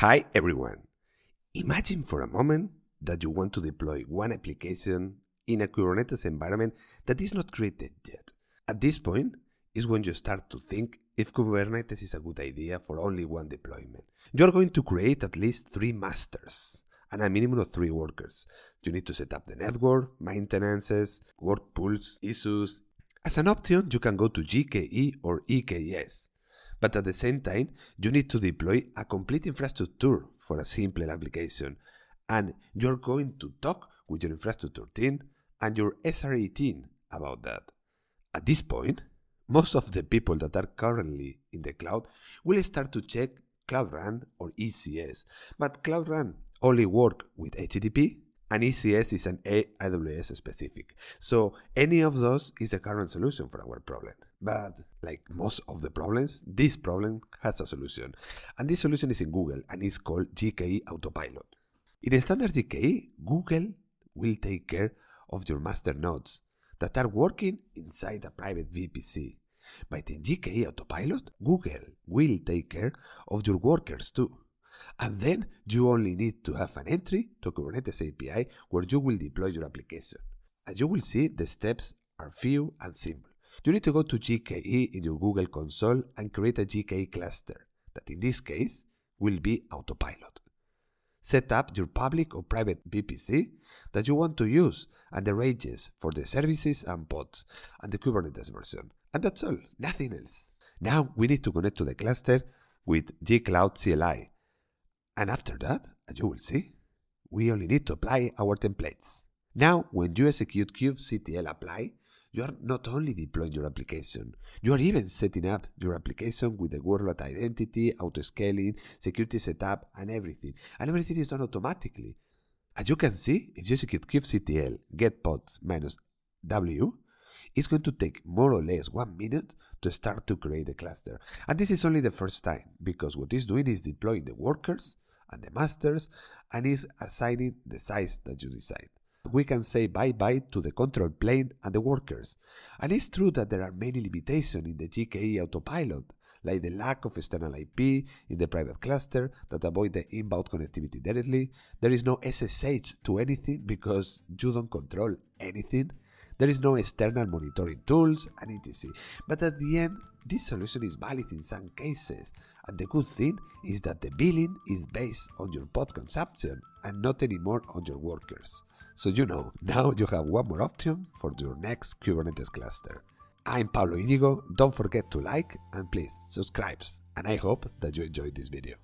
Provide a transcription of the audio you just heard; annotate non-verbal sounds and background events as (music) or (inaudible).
Hi everyone. Imagine for a moment that you want to deploy one application in a Kubernetes environment that is not created yet. At this point is when you start to think if Kubernetes is a good idea for only one deployment. You are going to create at least three masters and a minimum of three workers. You need to set up the network, maintenances, work pools, issues. As an option, you can go to GKE or EKS. But at the same time, you need to deploy a complete infrastructure for a simpler application. And you're going to talk with your infrastructure team and your SRE team about that. At this point, most of the people that are currently in the cloud will start to check Cloud Run or ECS. But Cloud Run only work with HTTP and ECS is an AWS specific. So any of those is a current solution for our problem. But like most of the problems, this problem has a solution. And this solution is in Google and it's called GKE Autopilot. In standard GKE, Google will take care of your master nodes that are working inside a private VPC. But in GKE Autopilot, Google will take care of your workers too. And then you only need to have an entry to Kubernetes API where you will deploy your application. As you will see, the steps are few and simple. You need to go to GKE in your Google console and create a GKE cluster that in this case will be autopilot. Set up your public or private VPC that you want to use and the ranges for the services and pods and the Kubernetes version. And that's all, nothing else. Now we need to connect to the cluster with gcloud CLI. And after that, as you will see, we only need to apply our templates. Now, when you execute kubectl apply, you are not only deploying your application, you are even setting up your application with the workload identity, auto-scaling, security setup, and everything. And everything is done automatically. As you can see, if you execute kubectl get pods minus w, it's going to take more or less one minute to start to create a cluster. And this is only the first time, because what it's doing is deploying the workers and the masters and is assigning the size that you decide we can say bye-bye to the control plane and the workers. And it's true that there are many limitations in the GKE autopilot, like the lack of external IP in the private cluster that avoid the inbound connectivity directly. There is no SSH to anything because you don't control anything. There is no external monitoring tools and etc. But at the end, this solution is valid in some cases, and the good thing is that the billing is based on your pod consumption and not anymore on your workers. So you know, (laughs) now you have one more option for your next Kubernetes cluster. I'm Pablo Inigo, don't forget to like and please subscribe, and I hope that you enjoyed this video.